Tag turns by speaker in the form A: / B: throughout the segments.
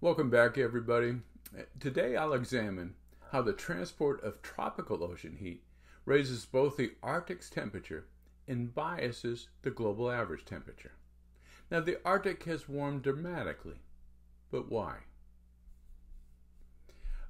A: Welcome back, everybody. Today I'll examine how the transport of tropical ocean heat raises both the Arctic's temperature and biases the global average temperature. Now, the Arctic has warmed dramatically, but why?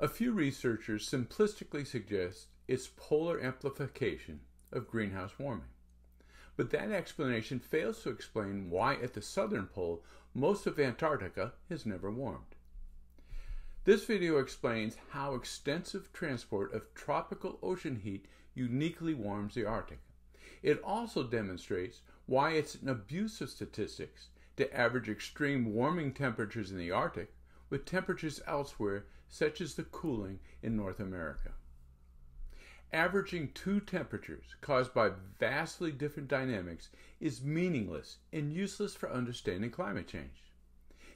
A: A few researchers simplistically suggest it's polar amplification of greenhouse warming. But that explanation fails to explain why at the southern pole most of Antarctica has never warmed. This video explains how extensive transport of tropical ocean heat uniquely warms the Arctic. It also demonstrates why it's an abuse of statistics to average extreme warming temperatures in the Arctic with temperatures elsewhere, such as the cooling in North America. Averaging two temperatures caused by vastly different dynamics is meaningless and useless for understanding climate change.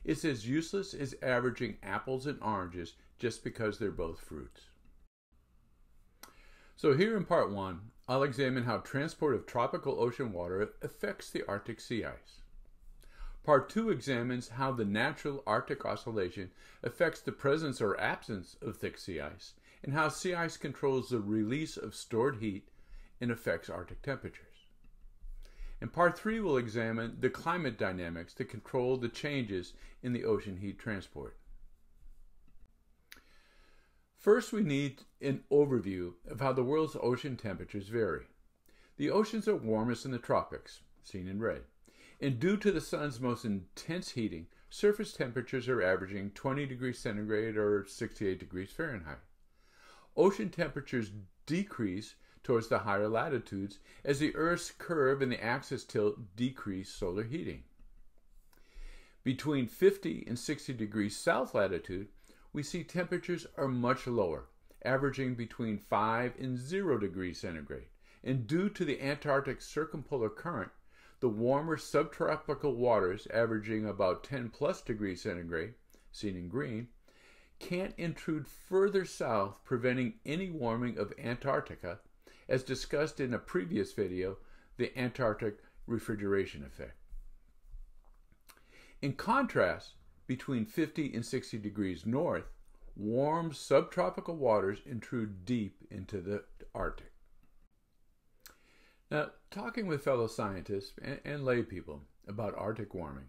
A: It's as useless as averaging apples and oranges just because they're both fruits. So, here in part one, I'll examine how transport of tropical ocean water affects the Arctic sea ice. Part two examines how the natural Arctic oscillation affects the presence or absence of thick sea ice, and how sea ice controls the release of stored heat and affects Arctic temperatures. In part three, we'll examine the climate dynamics that control the changes in the ocean heat transport. First, we need an overview of how the world's ocean temperatures vary. The oceans are warmest in the tropics, seen in red, and due to the sun's most intense heating, surface temperatures are averaging 20 degrees centigrade or 68 degrees Fahrenheit. Ocean temperatures decrease towards the higher latitudes as the Earth's curve and the axis tilt decrease solar heating. Between 50 and 60 degrees south latitude, we see temperatures are much lower, averaging between 5 and 0 degrees centigrade. And due to the Antarctic circumpolar current, the warmer subtropical waters, averaging about 10 plus degrees centigrade, seen in green, can't intrude further south, preventing any warming of Antarctica as discussed in a previous video, the Antarctic refrigeration effect. In contrast, between 50 and 60 degrees north, warm subtropical waters intrude deep into the Arctic. Now, talking with fellow scientists and, and lay people about Arctic warming,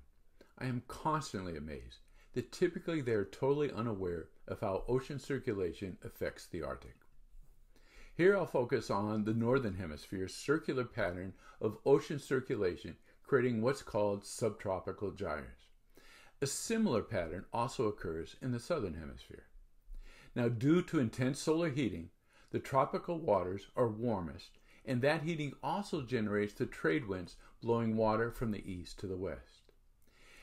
A: I am constantly amazed that typically they are totally unaware of how ocean circulation affects the Arctic. Here I'll focus on the northern hemisphere's circular pattern of ocean circulation, creating what's called subtropical gyres. A similar pattern also occurs in the southern hemisphere. Now, due to intense solar heating, the tropical waters are warmest, and that heating also generates the trade winds blowing water from the east to the west.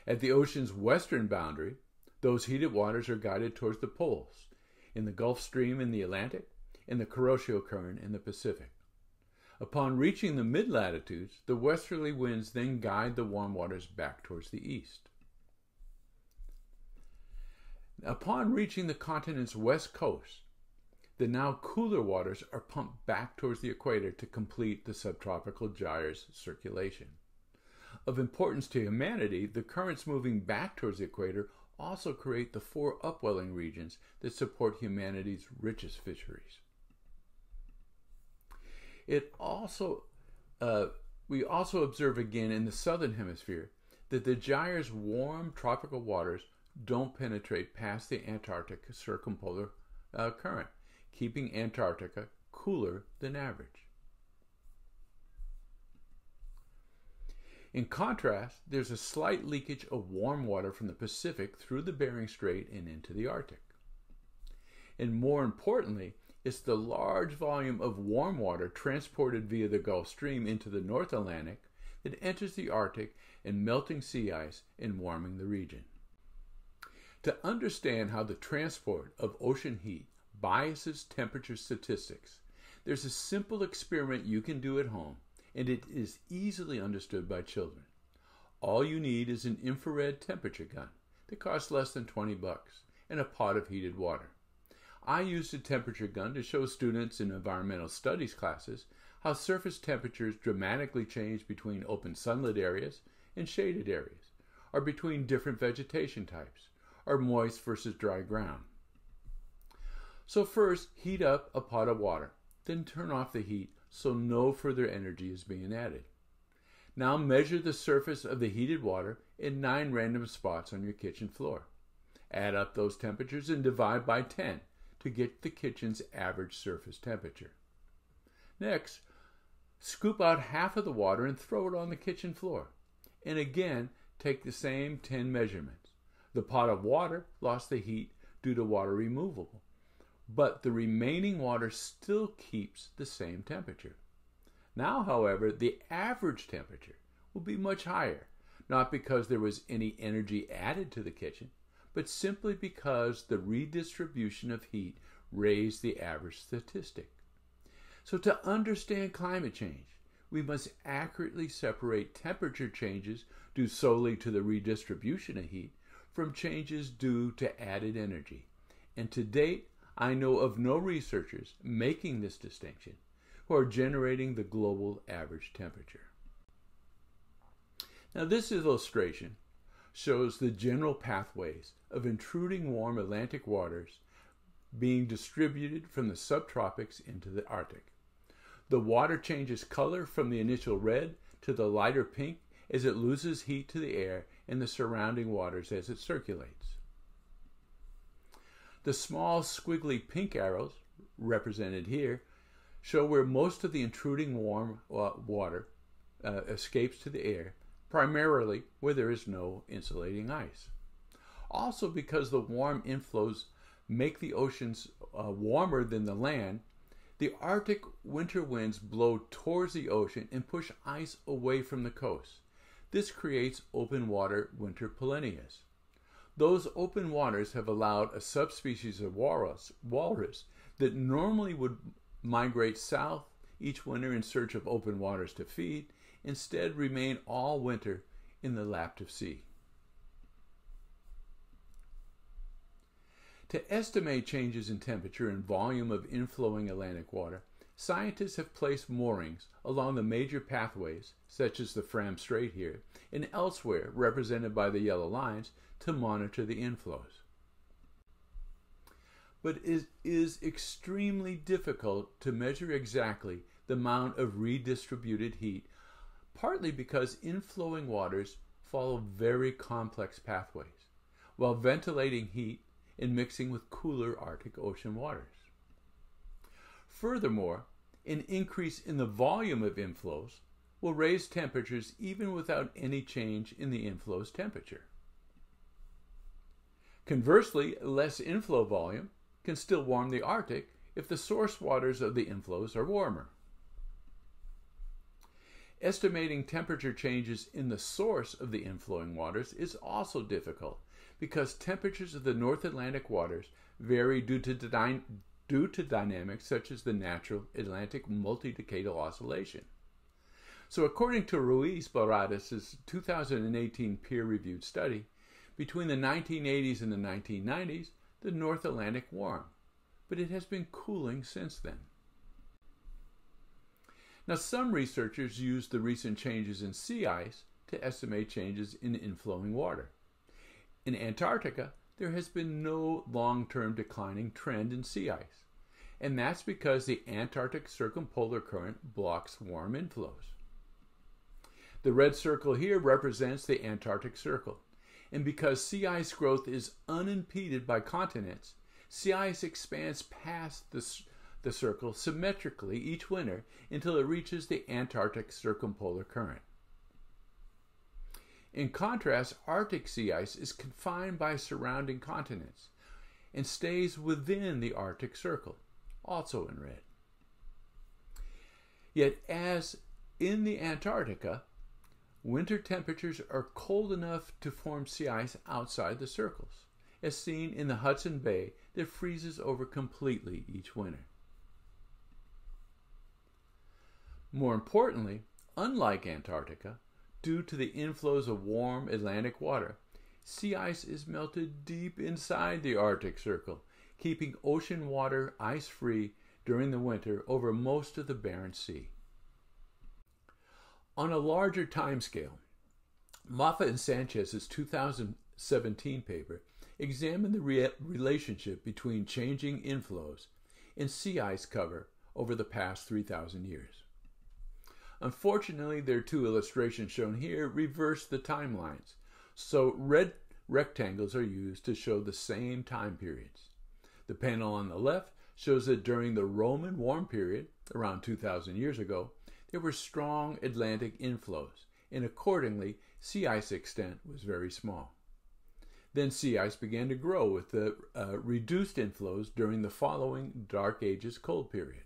A: At the ocean's western boundary, those heated waters are guided towards the poles. In the Gulf Stream in the Atlantic, and the Kuroshio Current in the Pacific. Upon reaching the mid latitudes, the westerly winds then guide the warm waters back towards the east. Upon reaching the continent's west coast, the now cooler waters are pumped back towards the equator to complete the subtropical gyre's circulation. Of importance to humanity, the currents moving back towards the equator also create the four upwelling regions that support humanity's richest fisheries. It also, uh, we also observe again in the southern hemisphere that the gyre's warm tropical waters don't penetrate past the Antarctic circumpolar uh, current, keeping Antarctica cooler than average. In contrast, there's a slight leakage of warm water from the Pacific through the Bering Strait and into the Arctic. And more importantly, it's the large volume of warm water transported via the Gulf Stream into the North Atlantic that enters the Arctic and melting sea ice and warming the region. To understand how the transport of ocean heat biases temperature statistics, there's a simple experiment you can do at home, and it is easily understood by children. All you need is an infrared temperature gun that costs less than 20 bucks and a pot of heated water. I used a temperature gun to show students in environmental studies classes how surface temperatures dramatically change between open sunlit areas and shaded areas, or between different vegetation types, or moist versus dry ground. So first, heat up a pot of water, then turn off the heat so no further energy is being added. Now measure the surface of the heated water in nine random spots on your kitchen floor. Add up those temperatures and divide by 10 to get the kitchen's average surface temperature. Next, scoop out half of the water and throw it on the kitchen floor. And again, take the same 10 measurements. The pot of water lost the heat due to water removal, but the remaining water still keeps the same temperature. Now, however, the average temperature will be much higher, not because there was any energy added to the kitchen, but simply because the redistribution of heat raised the average statistic. So, to understand climate change, we must accurately separate temperature changes due solely to the redistribution of heat from changes due to added energy. And to date, I know of no researchers making this distinction who are generating the global average temperature. Now, this illustration shows the general pathways of intruding warm Atlantic waters being distributed from the subtropics into the Arctic. The water changes color from the initial red to the lighter pink as it loses heat to the air and the surrounding waters as it circulates. The small squiggly pink arrows, represented here, show where most of the intruding warm uh, water uh, escapes to the air, primarily where there is no insulating ice. Also, because the warm inflows make the oceans uh, warmer than the land, the Arctic winter winds blow towards the ocean and push ice away from the coast. This creates open water winter polynyas. Those open waters have allowed a subspecies of walrus, walrus that normally would migrate south each winter in search of open waters to feed, instead remain all winter in the Laptev Sea. To estimate changes in temperature and volume of inflowing Atlantic water, scientists have placed moorings along the major pathways, such as the Fram Strait here, and elsewhere, represented by the yellow lines, to monitor the inflows. But it is extremely difficult to measure exactly the amount of redistributed heat, partly because inflowing waters follow very complex pathways, while ventilating heat in mixing with cooler Arctic Ocean waters. Furthermore, an increase in the volume of inflows will raise temperatures even without any change in the inflow's temperature. Conversely, less inflow volume can still warm the Arctic if the source waters of the inflows are warmer. Estimating temperature changes in the source of the inflowing waters is also difficult because temperatures of the North Atlantic waters vary due to, dy- due to dynamics such as the natural Atlantic multi-decadal oscillation. So according to Ruiz Barradas' 2018 peer-reviewed study, between the 1980s and the 1990s, the North Atlantic warm, but it has been cooling since then. Now, some researchers use the recent changes in sea ice to estimate changes in inflowing water. In Antarctica, there has been no long term declining trend in sea ice, and that's because the Antarctic circumpolar current blocks warm inflows. The red circle here represents the Antarctic Circle, and because sea ice growth is unimpeded by continents, sea ice expands past the, the circle symmetrically each winter until it reaches the Antarctic circumpolar current. In contrast, Arctic sea ice is confined by surrounding continents and stays within the Arctic Circle, also in red. Yet, as in the Antarctica, winter temperatures are cold enough to form sea ice outside the circles, as seen in the Hudson Bay that freezes over completely each winter. More importantly, unlike Antarctica, due to the inflows of warm Atlantic water. Sea ice is melted deep inside the Arctic Circle, keeping ocean water ice free during the winter over most of the Barents Sea. On a larger timescale, Moffat and Sanchez's 2017 paper examined the re- relationship between changing inflows and sea ice cover over the past 3,000 years. Unfortunately, their two illustrations shown here reverse the timelines, so red rectangles are used to show the same time periods. The panel on the left shows that during the Roman warm period, around 2,000 years ago, there were strong Atlantic inflows, and accordingly, sea ice extent was very small. Then sea ice began to grow with the uh, reduced inflows during the following Dark Ages cold period.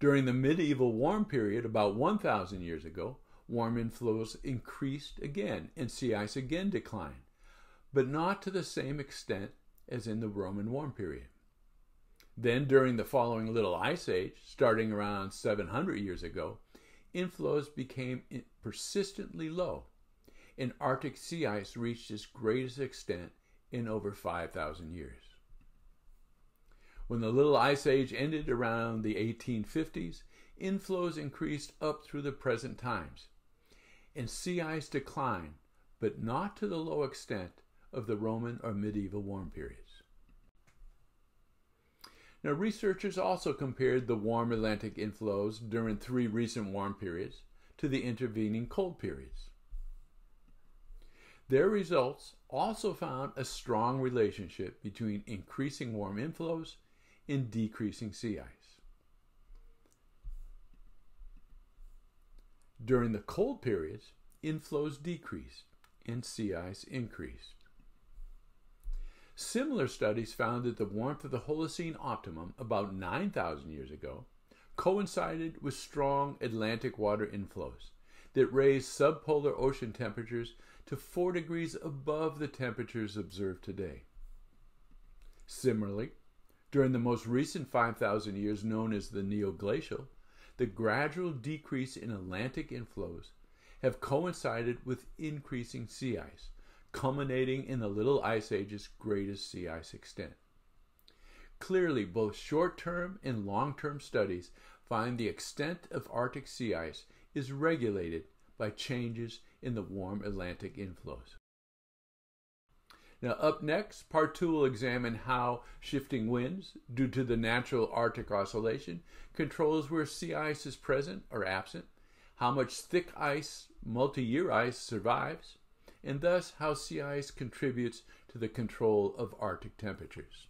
A: During the medieval warm period, about 1,000 years ago, warm inflows increased again and sea ice again declined, but not to the same extent as in the Roman warm period. Then, during the following Little Ice Age, starting around 700 years ago, inflows became persistently low, and Arctic sea ice reached its greatest extent in over 5,000 years. When the Little Ice Age ended around the 1850s, inflows increased up through the present times, and sea ice declined, but not to the low extent of the Roman or medieval warm periods. Now, researchers also compared the warm Atlantic inflows during three recent warm periods to the intervening cold periods. Their results also found a strong relationship between increasing warm inflows and decreasing sea ice. During the cold periods, inflows decreased and sea ice increased. Similar studies found that the warmth of the Holocene optimum about 9,000 years ago coincided with strong Atlantic water inflows that raised subpolar ocean temperatures to 4 degrees above the temperatures observed today. Similarly, during the most recent 5,000 years, known as the neoglacial, the gradual decrease in Atlantic inflows have coincided with increasing sea ice, culminating in the Little Ice Age's greatest sea ice extent. Clearly, both short term and long term studies find the extent of Arctic sea ice is regulated by changes in the warm Atlantic inflows. Now, up next, part two will examine how shifting winds, due to the natural Arctic oscillation, controls where sea ice is present or absent, how much thick ice, multi year ice, survives, and thus how sea ice contributes to the control of Arctic temperatures.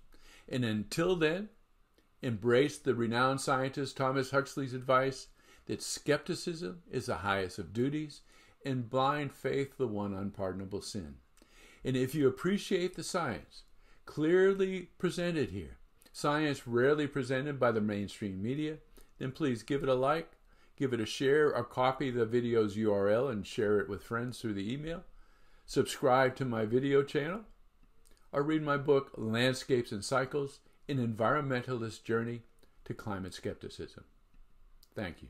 A: And until then, embrace the renowned scientist Thomas Huxley's advice that skepticism is the highest of duties and blind faith the one unpardonable sin. And if you appreciate the science clearly presented here, science rarely presented by the mainstream media, then please give it a like, give it a share, or copy the video's URL and share it with friends through the email. Subscribe to my video channel, or read my book, Landscapes and Cycles An Environmentalist Journey to Climate Skepticism. Thank you.